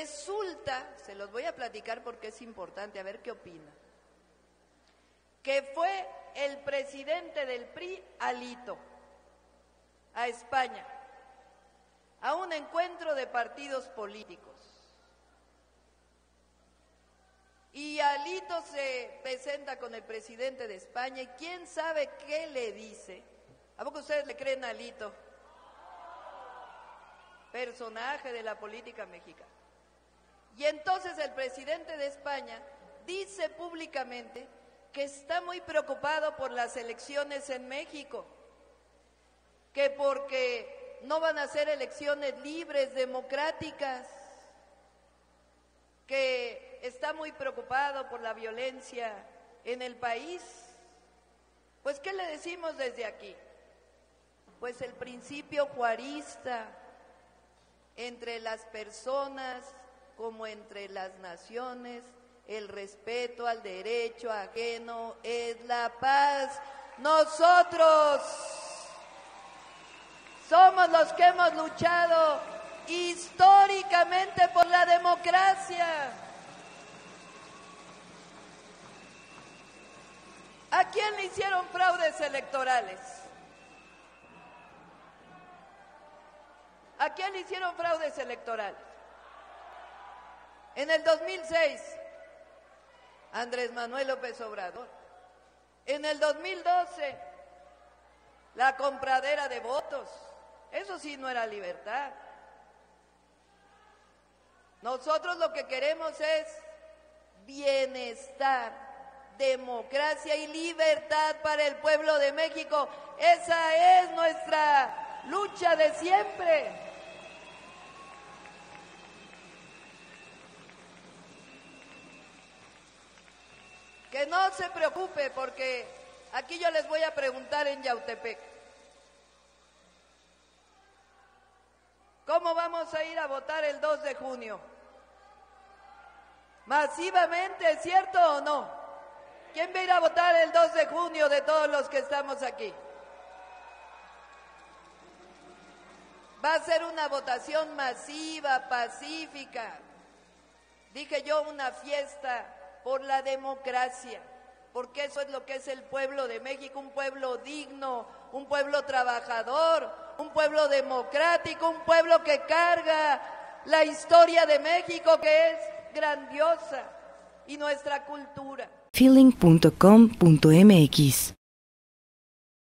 Resulta, se los voy a platicar porque es importante, a ver qué opina, que fue el presidente del PRI, Alito, a España, a un encuentro de partidos políticos. Y Alito se presenta con el presidente de España y quién sabe qué le dice. ¿A poco ustedes le creen a Alito? Personaje de la política mexicana. Y entonces el presidente de España dice públicamente que está muy preocupado por las elecciones en México, que porque no van a ser elecciones libres, democráticas, que está muy preocupado por la violencia en el país. Pues, ¿qué le decimos desde aquí? Pues el principio juarista entre las personas como entre las naciones, el respeto al derecho ajeno es la paz. Nosotros somos los que hemos luchado históricamente por la democracia. ¿A quién le hicieron fraudes electorales? ¿A quién le hicieron fraudes electorales? En el 2006, Andrés Manuel López Obrador. En el 2012, la compradera de votos. Eso sí no era libertad. Nosotros lo que queremos es bienestar, democracia y libertad para el pueblo de México. Esa es nuestra lucha de siempre. Que no se preocupe porque aquí yo les voy a preguntar en Yautepec. ¿Cómo vamos a ir a votar el 2 de junio? Masivamente, ¿cierto o no? ¿Quién va a ir a votar el 2 de junio de todos los que estamos aquí? Va a ser una votación masiva, pacífica. Dije yo, una fiesta por la democracia, porque eso es lo que es el pueblo de México, un pueblo digno, un pueblo trabajador, un pueblo democrático, un pueblo que carga la historia de México que es grandiosa y nuestra cultura. feeling.com.mx